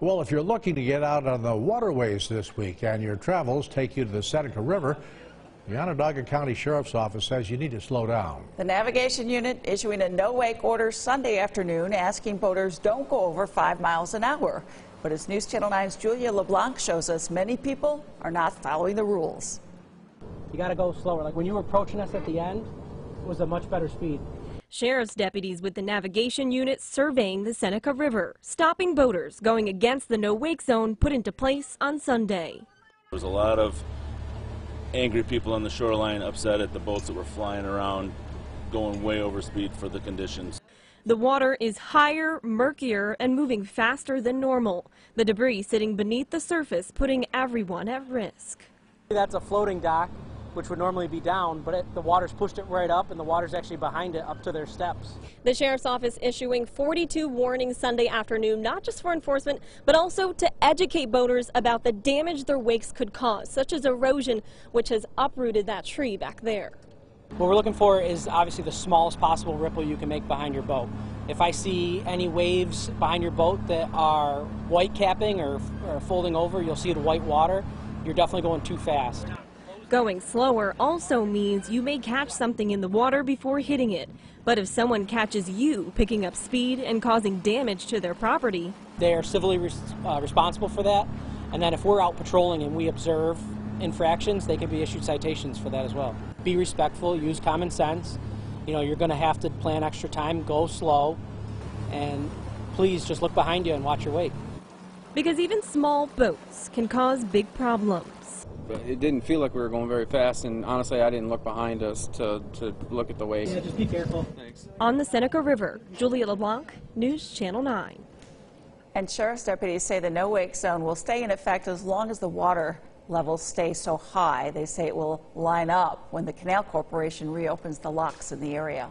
Well, if you're looking to get out on the waterways this week and your travels take you to the Seneca River, the Onondaga County Sheriff's Office says you need to slow down. The navigation unit issuing a no-wake order Sunday afternoon, asking boaters don't go over five miles an hour. But as News Channel 9's Julia LeBlanc shows us, many people are not following the rules. You got to go slower. Like when you were approaching us at the end, it was a much better speed. Sheriff's deputies with the navigation unit surveying the Seneca River, stopping boaters going against the no-wake zone put into place on Sunday. There was a lot of angry people on the shoreline upset at the boats that were flying around, going way over speed for the conditions. The water is higher, murkier, and moving faster than normal. The debris sitting beneath the surface putting everyone at risk. That's a floating dock, which would normally be down, but it, the water's pushed it right up, and the water's actually behind it up to their steps. The sheriff's office issuing 42 warnings Sunday afternoon, not just for enforcement, but also to educate boaters about the damage their wakes could cause, such as erosion, which has uprooted that tree back there. What we're looking for is obviously the smallest possible ripple you can make behind your boat. If I see any waves behind your boat that are white capping or, or folding over, you'll see the white water. You're definitely going too fast. Going slower also means you may catch something in the water before hitting it. But if someone catches you picking up speed and causing damage to their property, They are civilly res- uh, responsible for that. And then if we're out patrolling and we observe infractions, they can be issued citations for that as well. Be respectful, use common sense. You know, you're going to have to plan extra time, go slow, and please just look behind you and watch your wake. because even small boats can cause big problems. But it didn't feel like we were going very fast, and honestly, I didn't look behind us to, to look at the wake. just be careful. Thanks. On the Seneca River, Julia LeBlanc, News Channel 9. And sheriff's deputies say the no-wake zone will stay in effect as long as the water levels stay so high. They say it will line up when the Canal Corporation reopens the locks in the area.